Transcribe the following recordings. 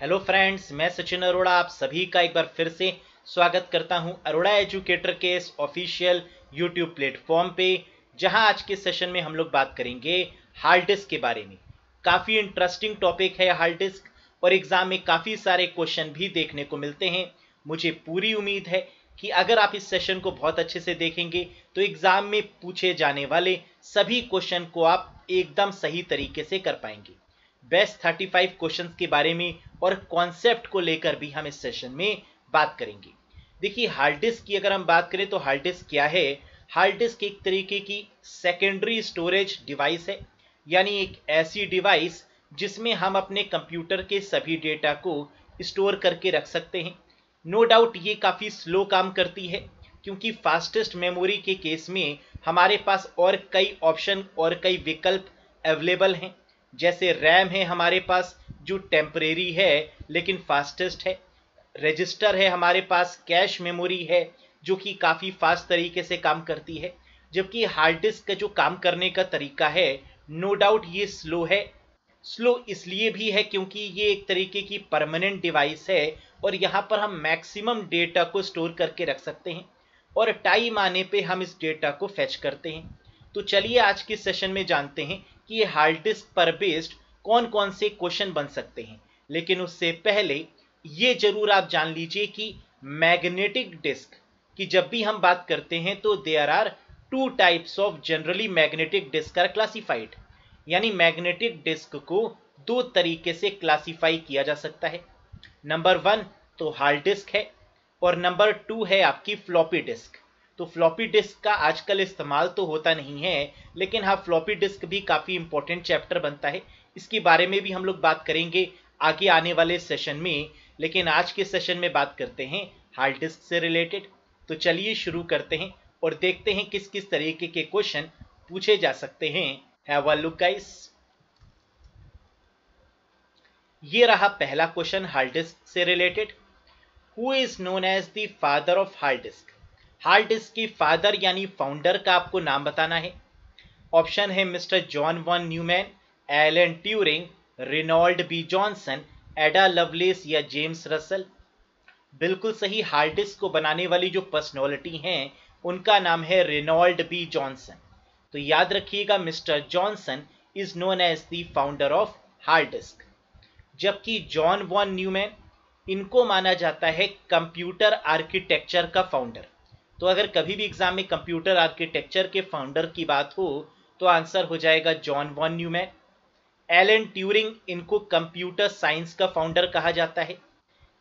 Hello friends मैं सचिन अरोड़ा, आप सभी का एक बार फिर से स्वागत करता हूँ अरोड़ा एजुकेटर के इस ऑफिशियल यूट्यूब प्लेटफॉर्म पे, जहाँ आज के सेशन में हम लोग बात करेंगे हार्ड डिस्क के बारे में। काफ़ी इंटरेस्टिंग टॉपिक है हार्ड डिस्क और एग्ज़ाम में काफ़ी सारे क्वेश्चन भी देखने को मिलते हैं। मुझे पूरी उम्मीद है कि अगर आप इस सेशन को बहुत अच्छे से देखेंगे तो एग्ज़ाम में पूछे जाने वाले सभी क्वेश्चन को आप एकदम सही तरीके से कर पाएँगे। बेस्ट 35 क्वेश्चंस के बारे में और कॉन्सेप्ट को लेकर भी हम इस सेशन में बात करेंगे। देखिए हार्ड डिस्क की अगर हम बात करें तो हार्ड डिस्क क्या है? हार्ड डिस्क एक तरीके की सेकेंडरी स्टोरेज डिवाइस है। यानी एक ऐसी डिवाइस जिसमें हम अपने कंप्यूटर के सभी डेटा को स्टोर करके रख सकते हैं। नो डाउट ये काफ़ी स्लो काम करती है, क्योंकि फास्टेस्ट मेमोरी के केस में हमारे पास और कई ऑप्शन और कई विकल्प अवेलेबल हैं। जैसे रैम है हमारे पास, जो टेम्परेरी है, लेकिन फास्टेस्ट है। रजिस्टर है हमारे पास, कैश मेमोरी है, जो कि काफ़ी फास्ट तरीके से काम करती है। जबकि हार्ड डिस्क का जो काम करने का तरीका है नो डाउट ये स्लो है। स्लो इसलिए भी है क्योंकि ये एक तरीके की परमानेंट डिवाइस है और यहाँ पर हम मैक्सिमम डेटा को स्टोर करके रख सकते हैं और टाइम आने पे हम इस डेटा को फैच करते हैं। तो चलिए आज के सेशन में जानते हैं कि ये हार्ड डिस्क पर बेस्ड कौन कौन से क्वेश्चन बन सकते हैं। लेकिन उससे पहले ये ज़रूर आप जान लीजिए कि मैग्नेटिक डिस्क की जब भी हम बात करते हैं तो there are two types of generally magnetic disk are classified यानी मैग्नेटिक डिस्क को दो तरीके से क्लासिफाई किया जा सकता है। नंबर वन तो हार्ड डिस्क है और नंबर टू है आपकी फ्लॉपी डिस्क। तो फ्लॉपी डिस्क का आजकल इस्तेमाल तो होता नहीं है, लेकिन हाँ फ्लॉपी डिस्क भी काफ़ी इंपॉर्टेंट चैप्टर बनता है। इसके बारे में भी हम लोग बात करेंगे आगे आने वाले सेशन में, लेकिन आज के सेशन में बात करते हैं हार्ड डिस्क से रिलेटेड तो चलिए शुरू करते हैं और देखते हैं किस किस तरीके के क्वेश्चन पूछे जा सकते हैं। हैव अ लुक गाइस ये रहा पहला क्वेश्चन हार्ड डिस्क से related who is known as the father of hard disk hard disk की फादर यानी फाउंडर का आपको नाम बताना है। ऑप्शन है mister John von Neumann, Alan Turing, Reynold B Johnson, Ada Lovelace या जेम्स रसल। बिल्कुल सही हार्ड डिस्क को बनाने वाली जो पर्सनैलिटी हैं, उनका नाम है रेनॉल्ड बी जॉनसन। तो याद रखिएगा, mister Johnson is known as the founder of hard disk. जबकि जॉन वॉन न्यूमैन, इनको माना जाता है कंप्यूटर आर्किटेक्चर का फाउंडर। तो अगर कभी भी एग्ज़ाम में कंप्यूटर आर्किटेक्चर के फाउंडर की बात हो तो आंसर हो जाएगा John von Neumann Alan Turing इनको कंप्यूटर साइंस का फाउंडर कहा जाता है।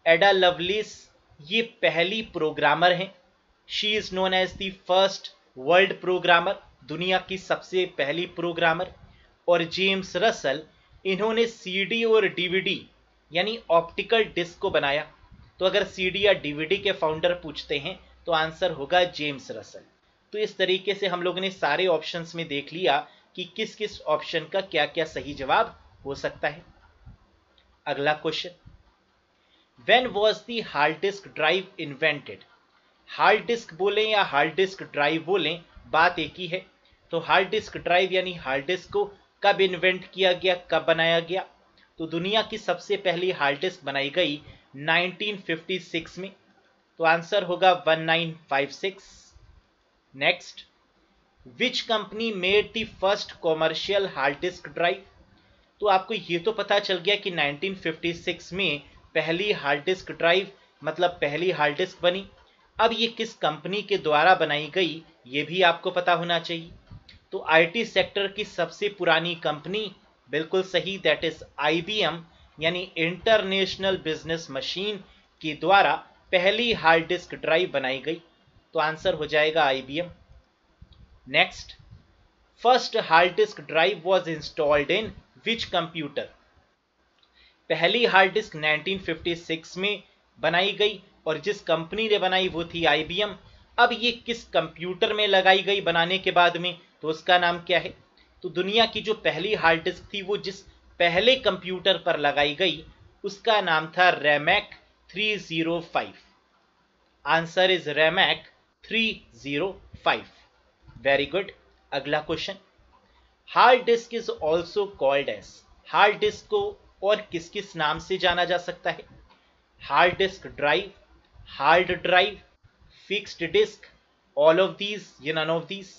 एडा लवलिस ये पहली प्रोग्रामर हैं। She is known as the first world programmer दुनिया की सबसे पहली प्रोग्रामर और जेम्स रसल इन्होंने सीडी और डीवीडी यानी ऑप्टिकल डिस्क को बनाया। तो अगर सीडी या डीवीडी के फाउंडर पूछते हैं तो आंसर होगा जेम्स रसल। तो इस तरीके से हम लोगों ने सारे ऑप्शंस में देख लिया कि किस किस ऑप्शन का क्या क्या सही जवाब हो सकता है। अगला question. When was the hard disk drive invented hard disk बोलें या हार्ड डिस्क ड्राइव बोलें, बात एक ही है। तो हार्ड डिस्क ड्राइव यानी हार्ड डिस्क को कब इन्वेंट किया गया, कब बनाया गया? तो दुनिया की सबसे पहली हार्ड डिस्क बनाई गई 1956 में। तो आंसर होगा 1956 next which company made the first commercial hard disk drive तो आपको ये तो पता चल गया कि 1956 में पहली हार्ड डिस्क ड्राइव मतलब पहली हार्ड डिस्क बनी। अब ये किस कंपनी के द्वारा बनाई गई, ये भी आपको पता होना चाहिए। तो आईटी सेक्टर की सबसे पुरानी कंपनी बिल्कुल सही दैट इज़ आईबीएम यानी इंटरनेशनल बिज़नेस मशीन के द्वारा पहली हार्ड डिस्क ड्राइव बनाई गई। तो आंसर हो जाएगा IBM next first hard disk drive was installed in which computer पहली हार्ड डिस्क 1956 में बनाई गई और जिस कंपनी ने बनाई वो थी आईबीएम अब ये किस कंप्यूटर में लगाई गई बनाने के बाद में? तो उसका नाम क्या है? तो दुनिया की जो पहली हार्ड डिस्क थी वो जिस पहले कंप्यूटर पर लगाई गई, उसका नाम था RAMAC 305 answer is RAMAC 305 very good अगला question hard disk is also called as hard disk को और किस किस नाम से जाना जा सकता है? Hard disk drive hard drive fixed disk all of these ये नन ऑफ़ दीज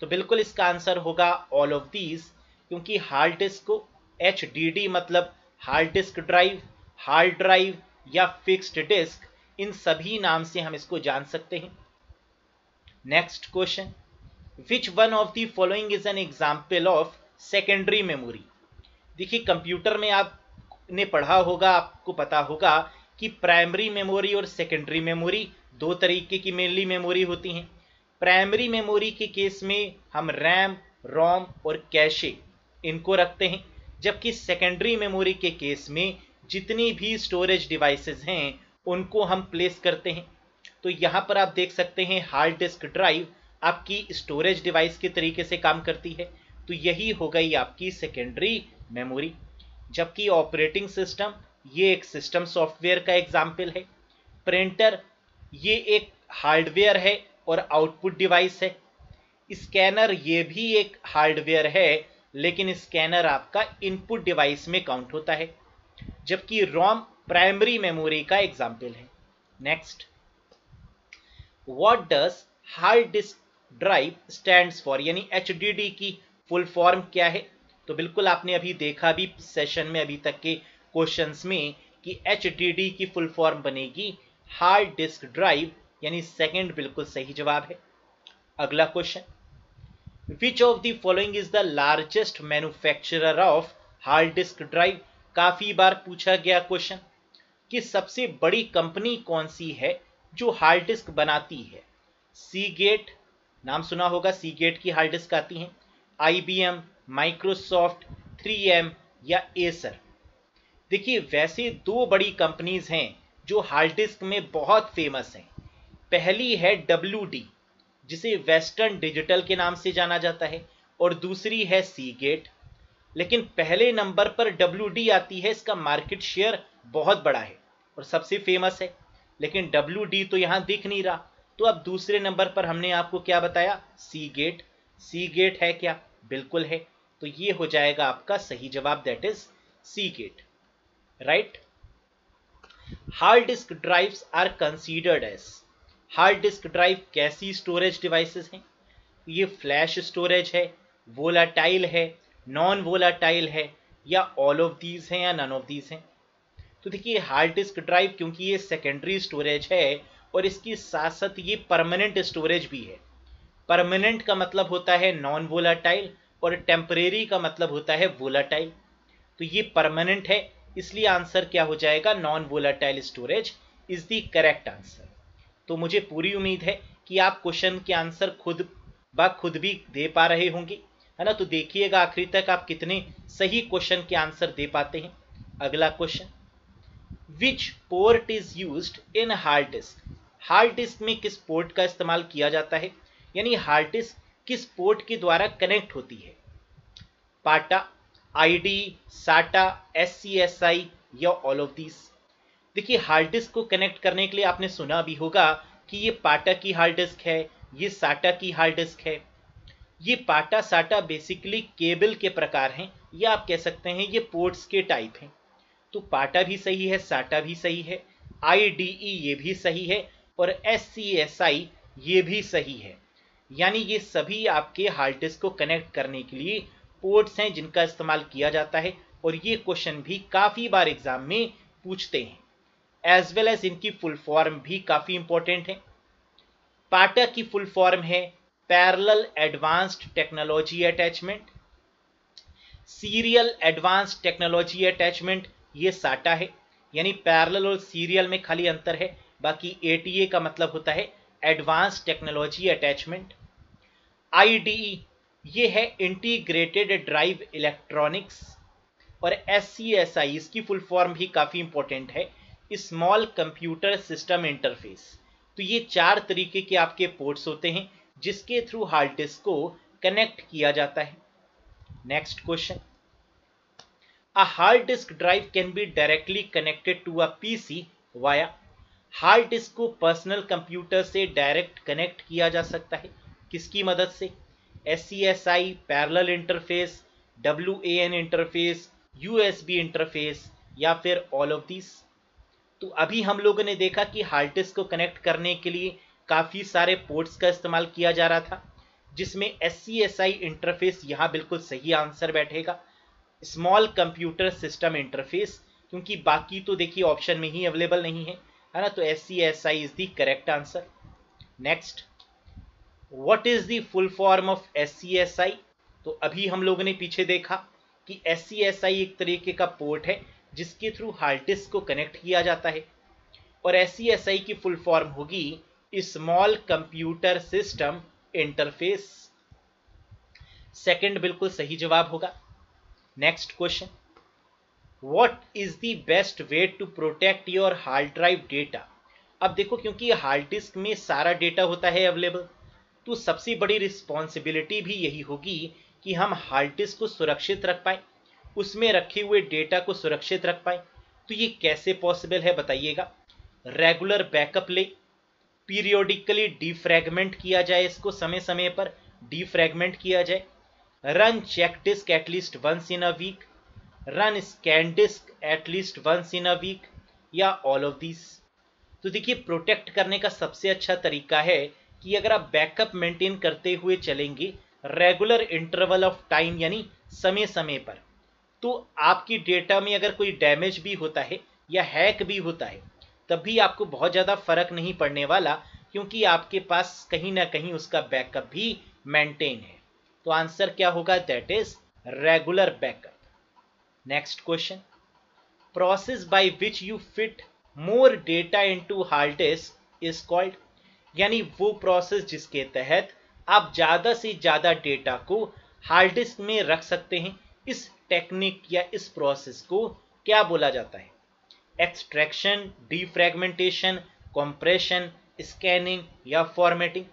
तो बिल्कुल इसका आंसर होगा ऑल ऑफ़ दीज क्योंकि हार्ड डिस्क को एचडीडी मतलब hard disk drive hard drive या फिक्स्ड डिस्क इन सभी नाम से हम इसको जान सकते हैं। Next question which one of the following is an example of secondary memory देखिए कंप्यूटर में आपने पढ़ा होगा, आपको पता होगा कि प्राइमरी मेमोरी और सेकेंडरी मेमोरी दो तरीके की मेनली मेमोरी होती हैं। प्राइमरी मेमोरी के केस में हम रैम रोम और कैशे इनको रखते हैं, जबकि सेकेंडरी मेमोरी के केस में जितनी भी स्टोरेज डिवाइसेस हैं, उनको हम प्लेस करते हैं। तो यहाँ पर आप देख सकते हैं हार्ड डिस्क ड्राइव आपकी स्टोरेज डिवाइस के तरीके से काम करती है। तो यही हो गई आपकी सेकेंडरी मेमोरी जबकि ऑपरेटिंग सिस्टम ये एक सिस्टम सॉफ्टवेयर का एग्ज़ाम्पल है। प्रिंटर ये एक हार्डवेयर है और आउटपुट डिवाइस है। स्कैनर ये भी एक हार्डवेयर है, लेकिन स्कैनर आपका इनपुट डिवाइस में काउंट होता है। जबकि रोम प्राइमरी मेमोरी का एग्ज़ाम्पल है। Next. What does hard disk drive stand for यानी HDD की फुल फॉर्म क्या है? तो बिल्कुल आपने अभी देखा भी सेशन में अभी तक के क्वेश्चंस में कि HDD की फुल फॉर्म बनेगी। हार्ड डिस्क ड्राइव यानी सेकंड बिल्कुल सही जवाब है। अगला question which of the following is the largest manufacturer of hard disk drive काफ़ी बार पूछा गया क्वेश्चन कि सबसे बड़ी कंपनी कौन सी है जो हार्ड डिस्क बनाती है? सी गेट नाम सुना होगा सी गेट की हार्ड डिस्क आती हैं। आईबीएम माइक्रोसॉफ्ट 3एम या एसर देखिए, वैसे दो बड़ी कंपनीज़ हैं जो हार्ड डिस्क में बहुत फ़ेमस हैं। पहली है डब्ल्यूडी जिसे वेस्टर्न डिजिटल के नाम से जाना जाता है, और दूसरी है सी गेट लेकिन पहले नंबर पर WD आती है, इसका मार्केट शेयर बहुत बड़ा है और सबसे फ़ेमस है। लेकिन WD तो यहाँ दिख नहीं रहा। तो अब दूसरे नंबर पर हमने आपको क्या बताया? सी गेट सी गेट है क्या? बिल्कुल है। तो ये हो जाएगा आपका सही जवाब that is Seagate right hard disk drives are considered as hard disk drive कैसी स्टोरेज डिवाइसेस हैं? ये फ्लैश स्टोरेज है वोलाटाइल है नॉन वोलाटाइल है, या ऑल ऑफ़ दीज हैं या नन ऑफ़ दीज हैं। तो देखिए हार्ड डिस्क ड्राइव क्योंकि ये सेकेंडरी स्टोरेज है, और इसकी साथ साथ ये परमानेंट स्टोरेज भी है। परमानेंट का मतलब होता है नॉन वोलाटाइल और टेम्परेरी का मतलब होता है वोलाटाइल तो ये परमानेंट है, इसलिए आंसर क्या हो जाएगा? Non volatile storage is the correct answer तो मुझे पूरी उम्मीद है कि आप क्वेश्चन के आंसर खुद ब खुद भी दे पा रहे होंगे। है ना? तो देखिएगा आखिरी तक आप कितने सही क्वेश्चन के आंसर दे पाते हैं। अगला question which port is use in hard disk hard disk में किस पोर्ट का इस्तेमाल किया जाता है? यानी हार्ड डिस्क किस पोर्ट के द्वारा कनेक्ट होती है? पाटा आईडी साटा एस सी एस आई या ऑल ऑफ़ दीज देखिए हार्ड डिस्क को कनेक्ट करने के लिए आपने सुना भी होगा कि ये पाटा की हार्ड डिस्क है, ये साटा की हार्ड डिस्क है। ये पाटा साटा बेसिकली केबल के प्रकार हैं, या आप कह सकते हैं ये पोर्ट्स के टाइप हैं। तो पाटा भी सही है, साटा भी सही है आई डी ई ये भी सही है, और एस सी एस आई ये भी सही है। यानी ये सभी आपके हार्ड डिस्क को कनेक्ट करने के लिए पोर्ट्स हैं जिनका इस्तेमाल किया जाता है, और ये क्वेश्चन भी काफ़ी बार एग्ज़ाम में पूछते हैं। एज वेल एज इनकी फुल फॉर्म भी काफ़ी इंपॉर्टेंट है। पाटा की फुल फॉर्म है parallel advanced technology attachment, serial advanced technology attachment, ये साटा है। यानी पैरल और सीरियल में खाली अंतर है, बाकी एटीए का मतलब होता है एडवांस टेक्नोलॉजी अटैचमेंट। आईडीई ये है इंटीग्रेटेड ड्राइव इलेक्ट्रॉनिक्स। और एस सी एस आई इसकी फुल फॉर्म भी काफ़ी इंपॉर्टेंट है, स्मॉल कंप्यूटर सिस्टम इंटरफेस। तो ये चार तरीके के आपके पोर्ट्स होते हैं जिसके थ्रू हार्ड डिस्क को कनेक्ट किया जाता है। Next question a hard disk drive can be directly connected to a PC via hard disk को पर्सनल कंप्यूटर से डायरेक्ट कनेक्ट किया जा सकता है। किसकी मदद से? S C S I parallel interface W A N interface USB interface या फिर ऑल ऑफ़ दिस तो अभी हम लोगों ने देखा कि हार्ड डिस्क को कनेक्ट करने के लिए काफ़ी सारे पोर्ट्स का इस्तेमाल किया जा रहा था, जिसमें S C S I interface यहाँ बिल्कुल सही आंसर बैठेगा। स्मॉल कंप्यूटर सिस्टम इंटरफेस क्योंकि बाकी तो देखिए ऑप्शन में ही अवेलेबल नहीं है है ना? तो S C S I is the correct answer next what is the full form of S C S I तो अभी हम लोगों ने पीछे देखा कि एस सी एस आई एक तरीके का पोर्ट है, जिसके थ्रू हार्ड डिस्क को कनेक्ट किया जाता है। और एस सी एस आई की फुल फॉर्म होगी small computer system interface second बिल्कुल सही जवाब होगा। Next question what is the best way to protect your hard drive data अब देखो, क्योंकि हार्ड डिस्क में सारा डेटा होता है अवेलेबल तो सबसे बड़ी रिस्पॉन्सिबिलिटी भी यही होगी कि हम हार्ड डिस्क को सुरक्षित रख पाए, उसमें रखे हुए डेटा को सुरक्षित रख पाए। तो ये कैसे पॉसिबल है, बताइएगा। रेगुलर बैकअप ले। पीरियोडिकली डिफ्रेगमेंट किया जाए इसको समय समय पर डिफ्रेगमेंट किया जाए। Run check disk at least once in a week run scan disk at least once in a week या ऑल ऑफ़ दिस तो देखिए प्रोटेक्ट करने का सबसे अच्छा तरीका है कि अगर आप बैकअप मेंटेन करते हुए चलेंगे रेगुलर इंटरवल ऑफ़ टाइम यानी समय समय पर तो आपकी डेटा में अगर कोई डैमेज भी होता है या हैक भी होता है भी आपको बहुत ज़्यादा फ़र्क नहीं पड़ने वाला, क्योंकि आपके पास कहीं ना कहीं उसका बैकअप भी मेंटेन है। तो आंसर क्या होगा? That is regular backup next question process by which you fit more data into hard disk is called यानी वो प्रोसेस जिसके तहत आप ज़्यादा से ज़्यादा डेटा को हार्ड डिस्क में रख सकते हैं। इस टेक्निक या इस प्रोसेस को क्या बोला जाता है? एक्सट्रैक्शन डीफ्रैगमेंटेशन कंप्रेशन स्कैनिंग या फॉर्मेटिंग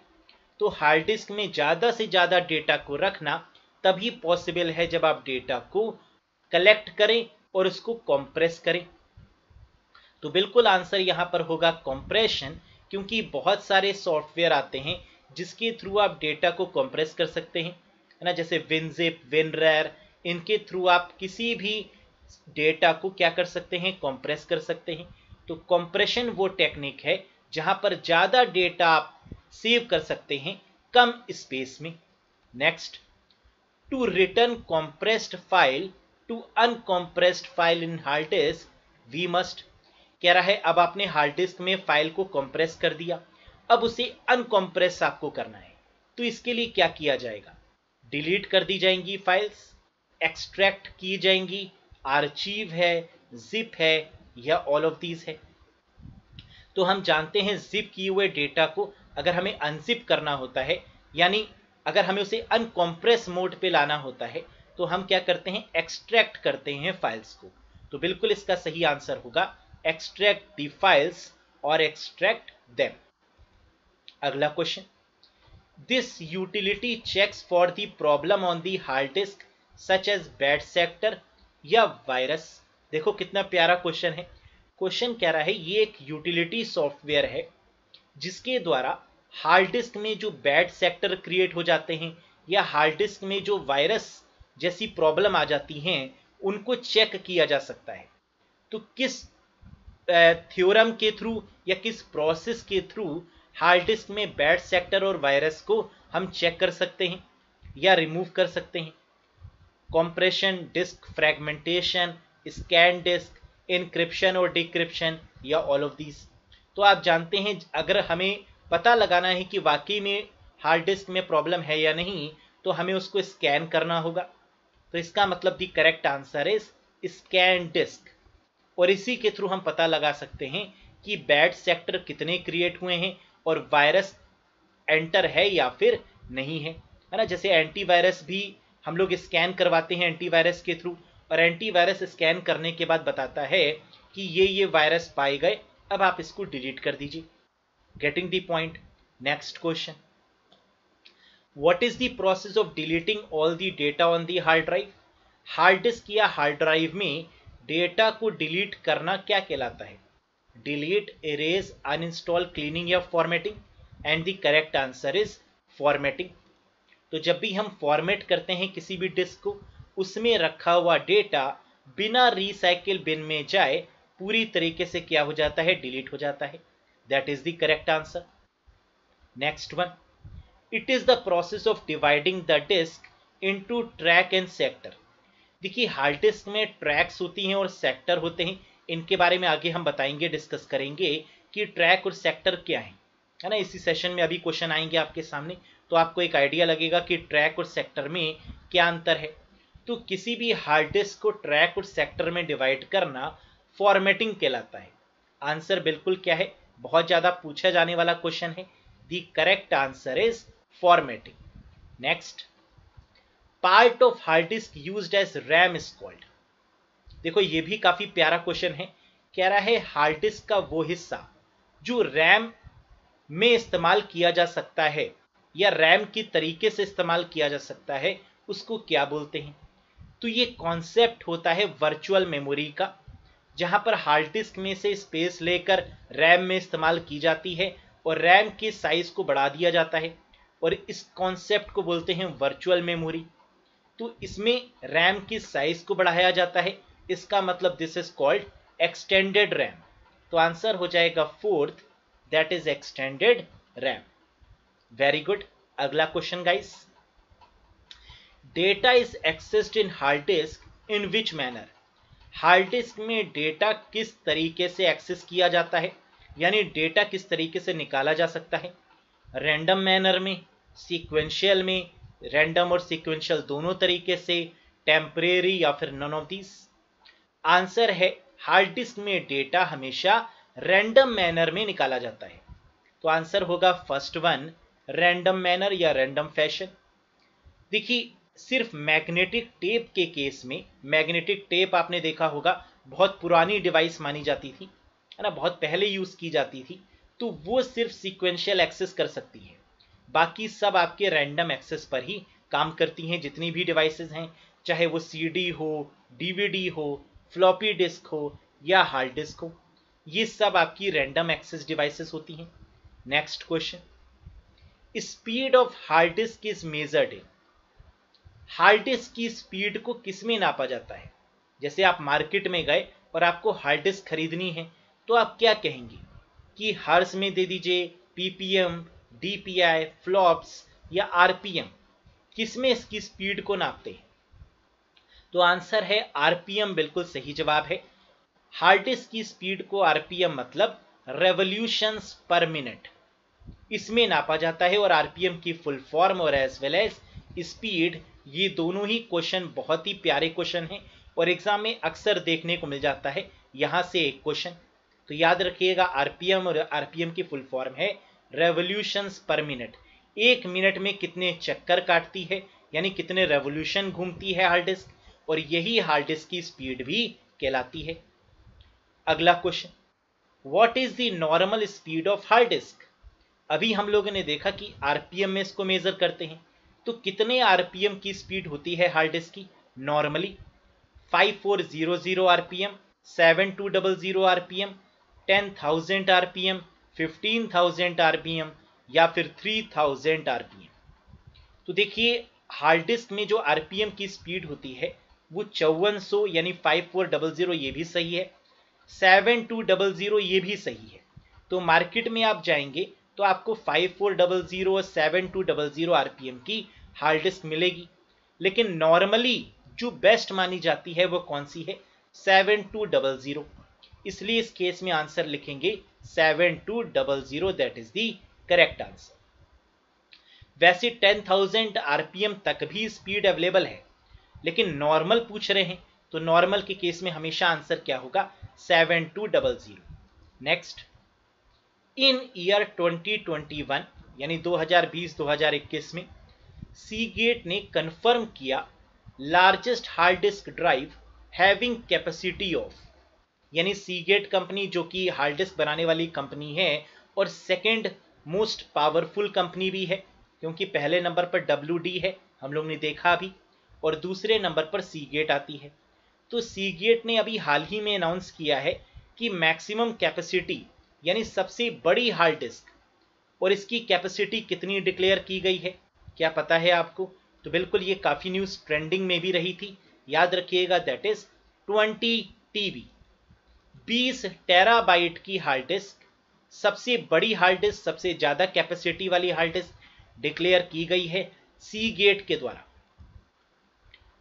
तो हार्ड डिस्क में ज़्यादा से ज़्यादा डेटा को रखना तभी पॉसिबल है जब आप डेटा को कलेक्ट करें और उसको कंप्रेस करें। तो बिल्कुल आंसर यहाँ पर होगा कंप्रेशन क्योंकि बहुत सारे सॉफ्टवेयर आते हैं जिसके थ्रू आप डेटा को कंप्रेस कर सकते हैं। है ना? जैसे विनजिप विनरेयर इनके थ्रू आप किसी भी डेटा को क्या कर सकते हैं? कंप्रेस कर सकते हैं। तो कंप्रेशन वो टेक्निक है, जहाँ पर ज़्यादा डेटा आप सेव कर सकते हैं कम स्पेस में। Next to return compressed file to uncompressed file in hard disk we must कह रहा है, अब आपने हार्ड डिस्क में फ़ाइल को कंप्रेस कर दिया। अब उसे अनकॉम्प्रेस आपको करना है। तो इसके लिए क्या किया जाएगा? डिलीट कर दी जाएँगी फाइल्स एक्सट्रैक्ट की जाएँगी आर्चीव है जिप है, या ऑल ऑफ़ दीज है। तो हम जानते हैं जिप किए हुए डेटा को अगर हमें अनजिप करना होता है, यानी अगर हमें उसे अनकॉम्प्रेस मोड पे लाना होता है तो हम क्या करते हैं? एक्सट्रैक्ट करते हैं फाइल्स को। तो बिल्कुल इसका सही आंसर होगा एक्सट्रैक्ट द फाइल्स और एक्सट्रैक्ट देम अगला question this utility checks for the problem on the hard disk such as bad sector या वायरस देखो कितना प्यारा क्वेश्चन है। क्वेश्चन कह रहा है? ये एक यूटिलिटी सॉफ्टवेयर है, जिसके द्वारा हार्ड डिस्क में जो बैड सेक्टर क्रिएट हो जाते हैं या हार्ड डिस्क में जो वायरस जैसी प्रॉब्लम आ जाती हैं, उनको चेक किया जा सकता है। तो किस थ्योरम के थ्रू या किस प्रोसेस के थ्रू हार्ड डिस्क में बैड सेक्टर और वायरस को हम चेक कर सकते हैं या रिमूव कर सकते हैं। Compression disk fragmentation scan disk encryption और डिक्रिप्शन या ऑल ऑफ़ दीज तो आप जानते हैं, अगर हमें पता लगाना है कि वाकई में हार्ड डिस्क में प्रॉब्लम है या नहीं तो हमें उसको स्कैन करना होगा। तो इसका मतलब the correct answer is scan disk और इसी के थ्रू हम पता लगा सकते हैं कि बैड सेक्टर कितने क्रिएट हुए हैं और वायरस एंटर है या फिर नहीं है। है ना? जैसे एंटीवायरस भी हम लोग स्कैन करवाते हैं एंटीवायरस के थ्रू और एंटीवायरस स्कैन करने के बाद बताता है कि ये ये वायरस पाए गए। अब आप इसको डिलीट कर दीजिए। Getting the point next question what is the process of deleting all the data on the hard drive? Hard disk या हार्ड ड्राइव में डेटा को डिलीट करना क्या कहलाता है? डिलीट इरेज अनइंस्टॉल क्लीनिंग या formatting and the correct answer is formatting तो जब भी हम फॉर्मेट करते हैं किसी भी डिस्क को, उसमें रखा हुआ डेटा बिना रिसाइकिल बिन में जाए, पूरी तरीके से क्या हो जाता है? डिलीट हो जाता है। That is the correct answer next one it is the process of dividing the disk into track and sector देखिए हार्ड डिस्क में ट्रैक्स होती हैं और सेक्टर होते हैं। इनके बारे में आगे हम बताएँगे डिस्कस करेंगे कि ट्रैक और सेक्टर क्या है। है ना? इसी सेशन में अभी क्वेश्चन आएँगे आपके सामने। तो आपको एक आइडिया लगेगा कि ट्रैक और सेक्टर में क्या अंतर है। तो किसी भी हार्ड डिस्क को ट्रैक और सेक्टर में डिवाइड करना फॉर्मेटिंग कहलाता है। आंसर बिल्कुल क्या है? बहुत ज़्यादा पूछा जाने वाला क्वेश्चन है। The correct answer is formatting next part of hard disk use as RAM is called देखो, ये भी काफ़ी प्यारा क्वेश्चन है। कह रहा है हार्ड डिस्क का वो हिस्सा जो रैम में इस्तेमाल किया जा सकता है। या रैम की तरीके से इस्तेमाल किया जा सकता है, उसको क्या बोलते हैं? तो ये कॉन्सेप्ट होता है वर्चुअल मेमोरी का, जहाँ पर हार्ड डिस्क में से स्पेस लेकर रैम में इस्तेमाल की जाती है और रैम के साइज़ को बढ़ा दिया जाता है और इस कॉन्सेप्ट को बोलते हैं वर्चुअल मेमोरी तो इसमें रैम की साइज़ को बढ़ाया जाता है, इसका मतलब this is called extended RAM तो आंसर हो जाएगा fourth that is extended RAM very good अगला question guys data is accessed in hard disk in which manner hard disk में डेटा किस तरीके से एक्सेस किया जाता है? यानी डेटा किस तरीके से निकाला जा सकता है? रैंडम मैनर में सीक्वेंशियल में रैंडम और सीक्वेंशियल दोनों तरीके से टेम्परेरी या फिर नन ऑफ़ दिस आंसर है हार्ड डिस्क में डेटा हमेशा रैंडम मैनर में निकाला जाता है। तो आंसर होगा फ़र्स्ट वन रैंडम मैनर या रैंडम फ़ैशन देखिए, सिर्फ़ मैग्नेटिक टेप के केस में मैग्नेटिक टेप आपने देखा होगा, बहुत पुरानी डिवाइस मानी जाती थी, है ना? बहुत पहले यूज़ की जाती थी तो वो सिर्फ़ सिक्वेंशियल एक्सेस कर सकती है। बाकी सब आपके रैंडम एक्सेस पर ही काम करती हैं, जितनी भी डिवाइसेस हैं, चाहे वो सीडी हो डीवीडी हो फ्लॉपी डिस्क हो, या हार्ड डिस्क हो, ये सब आपकी रैंडम एक्सेस डिवाइसेस होती हैं। Next question speed of hard disk is measured in hard disk की स्पीड को किसमें नापा जाता है? जैसे आप मार्केट में गए और आपको हार्ड डिस्क खरीदनी है तो आप क्या कहेंगे? कि हर्स में दे दीजिए पीपीएम, डीपीआई, फ्लॉप्स या आरपीएम। किसमें इसकी स्पीड को नापते हैं? तो आंसर है आरपीएम, बिल्कुल सही जवाब है। हार्ड डिस्क की स्पीड को आरपीएम मतलब रेवोल्यूशंस पर मिनट। इसमें नापा जाता है और आरपीएम की फुल फॉर्म और एज वेल एज स्पीड ये दोनों ही क्वेश्चन बहुत ही प्यारे क्वेश्चन हैं। और एग्ज़ाम में अक्सर देखने को मिल जाता है। यहाँ से एक क्वेश्चन तो याद रखिएगा आरपीएम और आरपीएम की फुल फॉर्म है। रेवोल्यूशंस पर मिनट एक मिनट में कितने चक्कर काटती है? यानी कितने रेवोल्यूशन घूमती है हार्ड डिस्क और यही हार्ड डिस्क की स्पीड भी कहलाती है। अगला question what is the normal speed of hard disk अभी हम लोगों ने देखा कि आरपीएम में इसको मेजर करते हैं। तो कितने आरपीएम की स्पीड होती है हार्ड डिस्क की? Normally 5400 RPM 7200 RPM 10000 RPM 15000 RPM या फिर 3000 आरपीएम तो देखिए हार्ड डिस्क में जो आरपीएम की स्पीड होती है, वो चौवन यानी फाइव फोर डबल ज़ीरो ये भी सही है सेवन टू डबल ज़ीरो ये भी सही है। तो मार्केट में आप जाएँगे तो आपको फाइव फोर डबल ज़ीरो और seven two double zero RPM की हार्ड डिस्क मिलेगी। लेकिन नॉर्मली जो बेस्ट मानी जाती है वो कौन सी है? सेवन टू डबल ज़ीरो इसलिए इस केस में आंसर लिखेंगे seven two double zero that is the correct answer वैसे टेन थाउज़ेंड आरपीएम तक भी स्पीड अवेलेबल है, लेकिन नॉर्मल पूछ रहे हैं तो नॉर्मल के केस में हमेशा आंसर क्या होगा? Seven two double zero next in year 2021 यानी 2020-2021 में सीगेट ने कंफर्म किया largest hard disk drive having capacity of यानी सीगेट कंपनी जो कि हार्ड डिस्क बनाने वाली कंपनी है, और सेकेंड मोस्ट पावरफुल कंपनी भी है, क्योंकि पहले नंबर पर WD है, हम लोग ने देखा अभी, और दूसरे नंबर पर सीगेट आती है। तो सीगेट ने अभी हाल ही में अनाउंस किया है कि मैक्सिमम कैपेसिटी यानी सबसे बड़ी हार्ड डिस्क और इसकी कैपेसिटी कितनी डिक्लेयर की गई है? क्या पता है आपको? तो बिल्कुल ये काफ़ी न्यूज़ ट्रेंडिंग में भी रही थी। याद रखिएगा दैट इज़ ट्वेंटी टीबी बीस टेराबाइट की हार्ड डिस्क सबसे बड़ी हार्ड डिस्क सबसे ज़्यादा कैपेसिटी वाली हार्ड डिस्क डिक्लेयर की गई है सी गेट के द्वारा।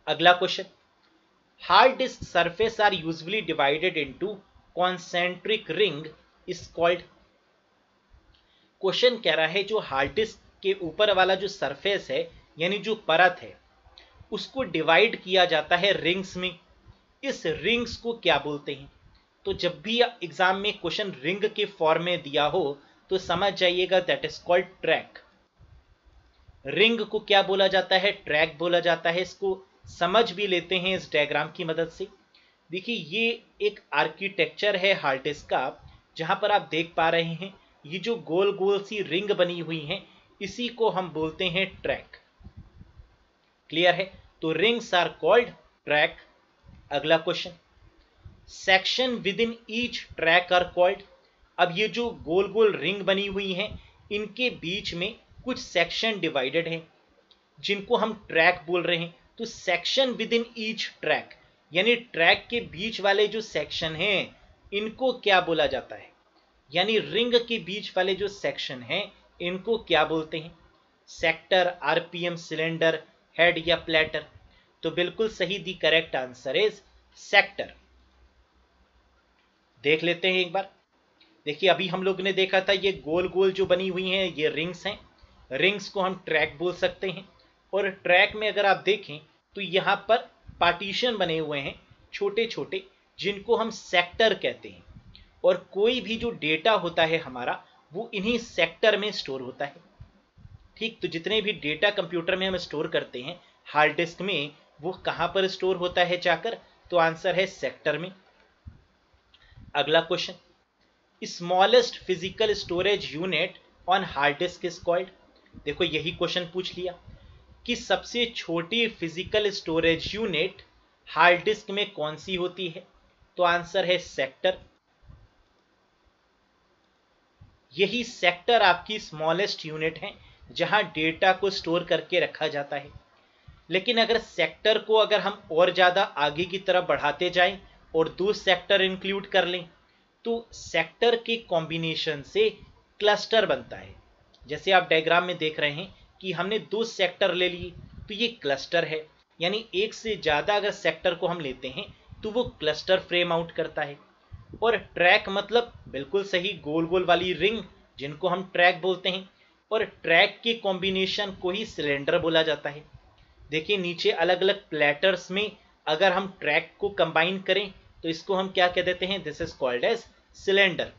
अगला question hard disk surface are usually divided into concentric ring is called question कह रहा है जो हार्ड डिस्क के ऊपर वाला जो सरफेस है, यानी जो परत है, उसको डिवाइड किया जाता है रिंग्स में। इस रिंग्स को क्या बोलते हैं? तो जब भी एग्ज़ाम में क्वेश्चन रिंग के फॉर्म में दिया हो तो समझ जाइएगा that is called track ring को क्या बोला जाता है? ट्रैक बोला जाता है। इसको समझ भी लेते हैं इस डायग्राम की मदद से। देखिए, ये एक आर्किटेक्चर है हार्ड डिस्क का। जहाँ पर आप देख पा रहे हैं, ये जो गोल गोल सी रिंग बनी हुई है, इसी को हम बोलते हैं ट्रैक। क्लियर है? तो रिंग्स आर कॉल्ड ट्रैक। अगला question. Section within each track are called. अब ये जो गोल गोल रिंग बनी हुई हैं, इनके बीच में कुछ सेक्शन डिवाइडेड हैं, जिनको हम ट्रैक बोल रहे हैं। तो section within each track, यानी ट्रैक के बीच वाले जो सेक्शन हैं इनको क्या बोला जाता है? यानी रिंग के बीच वाले जो सेक्शन हैं, इनको क्या बोलते हैं? सेक्टर आरपीएम सिलेंडर हेड या प्लेटर तो बिल्कुल सही the correct answer is sector देख लेते हैं एक बार। देखिए, अभी हम लोग ने देखा था ये गोल गोल जो बनी हुई हैं, ये रिंग्स हैं। रिंग्स को हम ट्रैक बोल सकते हैं। और ट्रैक में अगर आप देखें तो यहाँ पर पार्टीशन बने हुए हैं छोटे छोटे जिनको हम सेक्टर कहते हैं। और कोई भी जो डेटा होता है हमारा, वो इन्हीं सेक्टर में स्टोर होता है। ठीक तो जितने भी डेटा कंप्यूटर में हम स्टोर करते हैं हार्ड डिस्क में, वो कहाँ पर स्टोर होता है जाकर? तो आंसर है सेक्टर में। अगला question smallest physical storage unit on hard disk is called देखो, यही क्वेश्चन पूछ लिया। कि सबसे छोटी physical storage unit hard disk में कौन सी होती है? तो आंसर है सेक्टर। यही सेक्टर आपकी स्मॉलेस्ट यूनिट है, जहाँ डेटा को स्टोर करके रखा जाता है। लेकिन अगर सेक्टर को अगर हम और ज़्यादा आगे की तरफ़ बढ़ाते जाएँ और दो सेक्टर इंक्लूड कर लें तो सेक्टर के कॉम्बिनेशन से क्लस्टर बनता है। जैसे आप डायग्राम में देख रहे हैं कि हमने दो सेक्टर ले लिए तो ये क्लस्टर है। यानी एक से ज़्यादा अगर सेक्टर को हम लेते हैं तो वो क्लस्टर फ्रेम आउट करता है। और ट्रैक मतलब बिल्कुल सही गोल गोल वाली रिंग जिनको हम ट्रैक बोलते हैं। और ट्रैक के कॉम्बिनेशन को ही सिलेंडर बोला जाता है। देखिए, नीचे अलग अलग प्लेटर्स में अगर हम ट्रैक को कंबाइन करें तो इसको हम क्या कह देते हैं? This is called as cylinder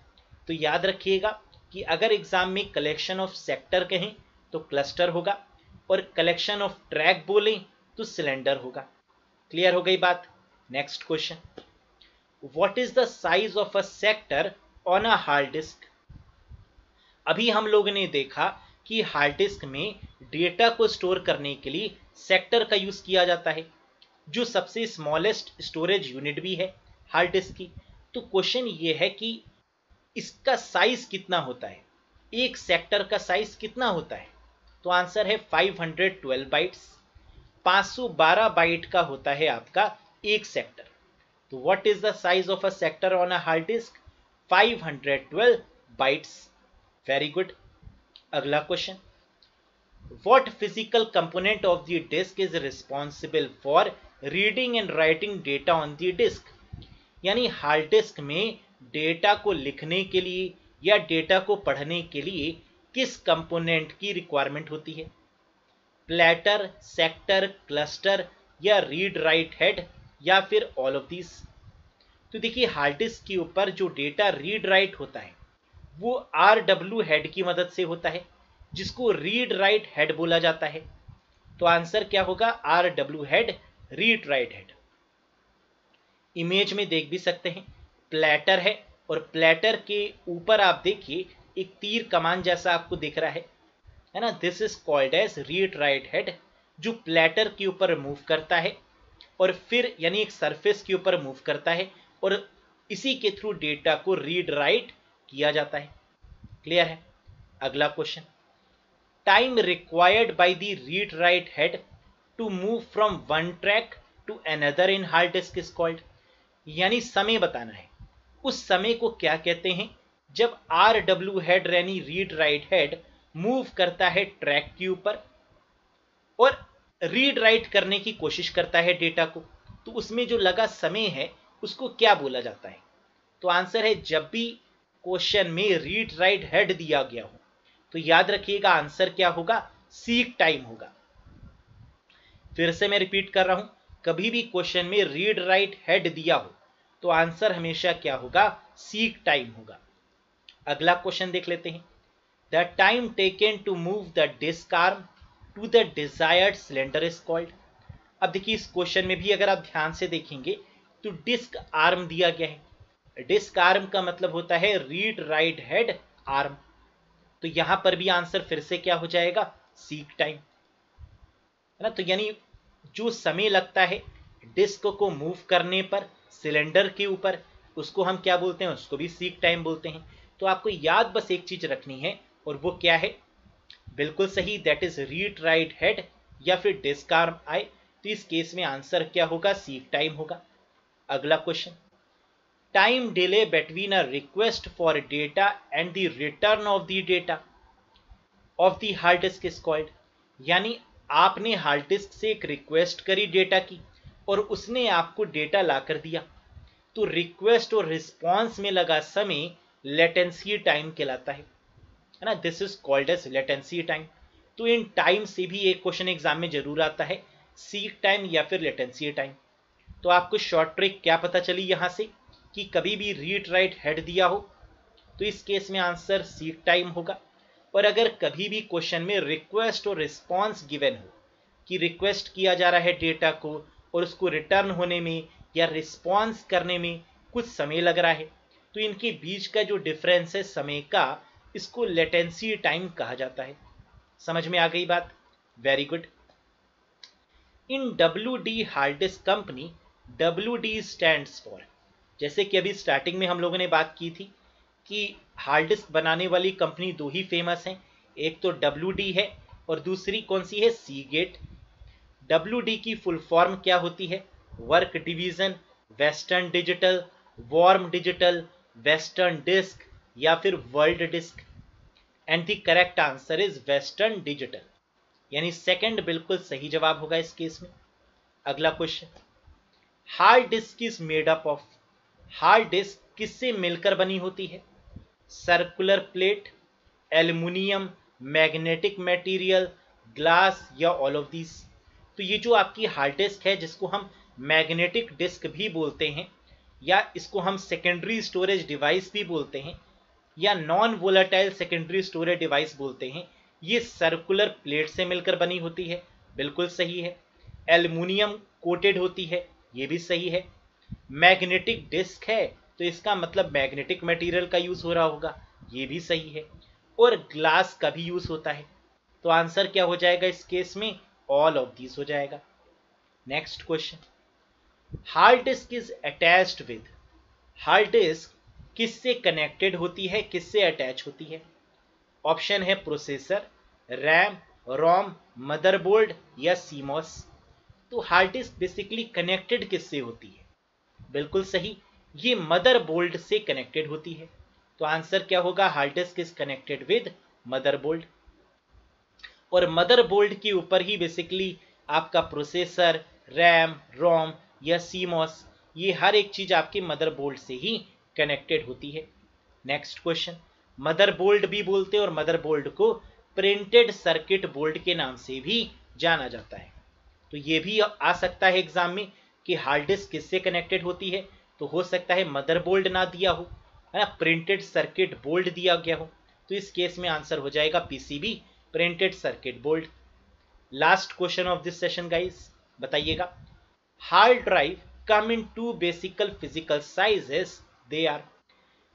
तो याद रखिएगा कि अगर एग्ज़ाम में कलेक्शन ऑफ़ सेक्टर कहें तो क्लस्टर होगा। और कलेक्शन ऑफ़ ट्रैक बोलें तो सिलेंडर होगा। क्लियर हो गई बात? Next question what is the size of a sector on a hard disk अभी हम लोगों ने देखा कि हार्ड डिस्क में डेटा को स्टोर करने के लिए सेक्टर का यूज़ किया जाता है, जो सबसे स्मॉलेस्ट स्टोरेज यूनिट भी है हार्ड डिस्क की। तो क्वेश्चन ये है कि इसका साइज़ कितना होता है? एक सेक्टर का साइज़ कितना होता है? तो आंसर है 512 बाइट्स 512 बाइट का होता है आपका एक सेक्टर तो what is the size of a sector on a hard disk 512 bytes very good अगला question what physical component of the disk is responsible for reading and writing data on the disk? यानी hard disk में data को लिखने के लिए या data को पढ़ने के लिए किस कंपोनेंट की रिक्वायरमेंट होती है? प्लेटर सेक्टर क्लस्टर या रीड राइट हेड या फिर ऑल ऑफ़ दिस तो देखिए हार्ड डिस्क के ऊपर जो डेटा रीड राइट होता है, वो आर डब्ल्यू हेड की मदद से होता है, जिसको रीड राइट हेड बोला जाता है। तो आंसर क्या होगा? R W head read write head image में देख भी सकते हैं प्लेटर है, और प्लेटर के ऊपर आप देखिए, एक तीर कमान जैसा आपको दिख रहा है। है ना? This is called as read write head जो प्लेटर के ऊपर मूव करता है। और फिर यानी एक सरफेस के ऊपर मूव करता है और इसी के थ्रू डेटा को रीड राइट किया जाता है। क्लियर है? अगला question time required by the read write head to move from one track to another in hard disk is called यानी समय बताना है। उस समय को क्या कहते हैं? जब आर डब्ल्यू हेड यानी रीड राइट हेड मूव करता है ट्रैक के ऊपर और रीड राइट करने की कोशिश करता है डेटा को तो उसमें जो लगा समय है, उसको क्या बोला जाता है? तो आंसर है, जब भी क्वेश्चन में रीड राइट हेड दिया गया हो तो याद रखिएगा आंसर क्या होगा? सीक टाइम होगा। फिर से मैं रिपीट कर रहा हूँ, कभी भी क्वेश्चन में रीड राइट हेड दिया हो तो आंसर हमेशा क्या होगा? सीक टाइम होगा। अगला क्वेश्चन देख लेते हैं। The time taken to move the disk arm to the desired cylinder is called अब देखिए इस क्वेश्चन में भी अगर आप ध्यान से देखेंगे तो डिस्क आर्म दिया गया है। डिस्क आर्म का मतलब होता है रीड राइट हेड आर्म तो यहाँ पर भी आंसर फिर से क्या हो जाएगा? सीक टाइम है ना? तो यानी जो समय लगता है डिस्क को मूव करने पर सिलेंडर के ऊपर, उसको हम क्या बोलते हैं? उसको भी सीक टाइम बोलते हैं। तो आपको याद बस एक चीज़ रखनी है, और वो क्या है? बिल्कुल सही that is read write head या फिर डिस्क आर्म आए तो इस केस में आंसर क्या होगा? सीक टाइम होगा। अगला question time delay between a request for data and the return of the data of the hard disk is called यानी आपने हार्ड डिस्क से एक रिक्वेस्ट करी डेटा की, और उसने आपको डेटा ला कर दिया। तो रिक्वेस्ट और रिस्पॉन्स में लगा समय लेटेंसी टाइम कहलाता है। है ना? This is called as latency time तो इन टाइम से भी एक क्वेश्चन एग्ज़ाम में ज़रूर आता है सीक टाइम या फिर लेटेंसी टाइम तो आपको शॉर्ट ट्रिक क्या पता चली यहाँ से कि कभी भी रीड राइट हेड दिया हो तो इस केस में आंसर सीक टाइम होगा। और अगर कभी भी क्वेश्चन में रिक्वेस्ट और रिस्पॉन्स गिवन हो, कि रिक्वेस्ट किया जा रहा है डेटा को और उसको रिटर्न होने में या रिस्पॉन्स करने में कुछ समय लग रहा है तो इनके बीच का जो डिफरेंस है समय का इसको लेटेंसी टाइम कहा जाता है। समझ में आ गई बात? Very good in W D hard disk company W D stand for जैसे कि अभी स्टार्टिंग में हम लोगों ने बात की थी कि हार्ड डिस्क बनाने वाली कंपनी दो ही फ़ेमस हैं। एक तो डब्ल्यू डी है और दूसरी कौन सी है? सी गेट डब्ल्यू डी की फुल फॉर्म क्या होती है? Work division western digital worm digital western disk या फिर world disk and the correct answer is western digital यानी सेकंड बिल्कुल सही जवाब होगा इस केस में। अगला question hard disk is made up of hard disk किससे मिलकर बनी होती है? Circular plate aluminium magnetic material glass या ऑल ऑफ़ दिस तो ये जो आपकी हार्ड डिस्क है, जिसको हम मैग्नेटिक डिस्क भी बोलते हैं, या इसको हम सेकेंडरी स्टोरेज डिवाइस भी बोलते हैं या non volatile secondary storage device बोलते हैं, ये सर्कुलर प्लेट से मिलकर बनी होती है, बिल्कुल सही है। एल्यूमिनियम कोटेड होती है, ये भी सही है। मैग्नेटिक डिस्क है तो इसका मतलब मैग्नेटिक मटेरियल का यूज़ हो रहा होगा, ये भी सही है। और ग्लास का भी यूज़ होता है तो आंसर क्या हो जाएगा इस केस में? ऑल ऑफ़ दीज हो जाएगा। Next question hard disk is attached with hard disk किससे कनेक्टेड होती है, किससे अटैच होती है? ऑप्शन है प्रोसेसर रैम रोम मदरबोर्ड या सीमोस तो हार्ड डिस्क बेसिकली कनेक्टेड किससे होती है? बिल्कुल सही, ये मदरबोर्ड से कनेक्टेड होती है। तो आंसर क्या होगा? Hard disk is connected with motherboard और मदरबोर्ड के ऊपर ही बेसिकली आपका प्रोसेसर रैम रोम या सीमोस ये हर एक चीज़ आपके मदरबोर्ड से ही कनेक्टेड होती है। नेक्स्ट क्वेश्चन मदर बोल्ड भी बोलते हैं और मदर बोल्ड को प्रिंटेड सर्किट बोल्ड के नाम से भी जाना जाता है। तो ये भी आ सकता है एग्ज़ाम में कि हार्ड डिस्क किससे कनेक्टेड होती है। तो हो सकता है मदरबोर्ड ना दिया हो, है ना? प्रिंटेड सर्किट बोल्ड दिया गया हो। तो इस केस में आंसर हो जाएगा PCB printed circuit board last question of this session guys बताइएगा। Hard drive come in two basical physical sizes they are.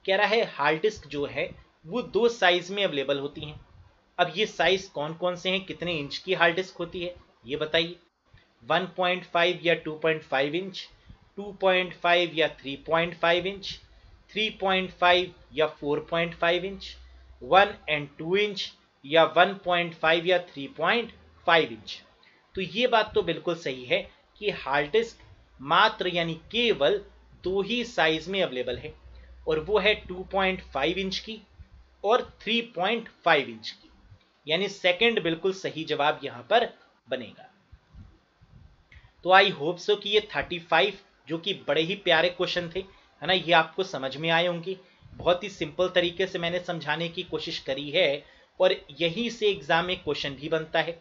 कह रहा है हार्ड डिस्क जो है, वो दो साइज़ में अवेलेबल होती हैं। अब ये साइज़ कौन कौन से हैं? कितने इंच की हार्ड डिस्क होती है? ये बताइए। 1.5 या 2.5 इंच 2.5 या 3.5 इंच 3.5 या 4.5 इंच 1 एंड 2 इंच या 1.5 या 3.5 इंच तो ये बात तो बिल्कुल सही है कि हार्ड डिस्क मात्र यानी केवल दो ही साइज़ में अवेलेबल है। और वो है 2.5 इंच की और 3.5 इंच की। यानी सेकंड बिल्कुल सही जवाब यहाँ पर बनेगा। तो आई होप सो कि ये 35 जो कि बड़े ही प्यारे क्वेश्चन थे, है ना, ये आपको समझ में आए होंगे। बहुत ही सिंपल तरीके से मैंने समझाने की कोशिश करी है और यहीं से एग्ज़ाम में क्वेश्चन भी बनता है।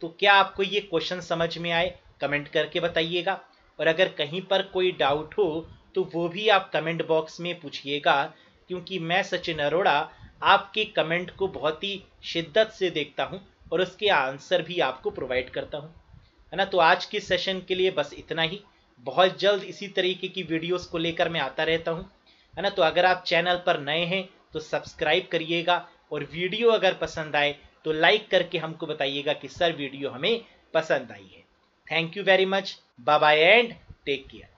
तो क्या आपको ये क्वेश्चन समझ में आए? कमेंट करके बताइएगा। और अगर कहीं पर कोई डाउट हो तो वो भी आप कमेंट बॉक्स में पूछिएगा, क्योंकि मैं सचिन अरोड़ा आपके कमेंट को बहुत ही शिद्दत से देखता हूँ और उसके आंसर भी आपको प्रोवाइड करता हूँ। है ना? तो आज के सेशन के लिए बस इतना ही। बहुत जल्द इसी तरीके की वीडियोस को लेकर मैं आता रहता हूँ। है ना? तो अगर आप चैनल पर नए हैं तो सब्सक्राइब करिएगा और वीडियो अगर पसंद आए तो लाइक करके हमको बताइएगा कि सर वीडियो हमें पसंद आई है। Thank you very much. Bye bye and take care.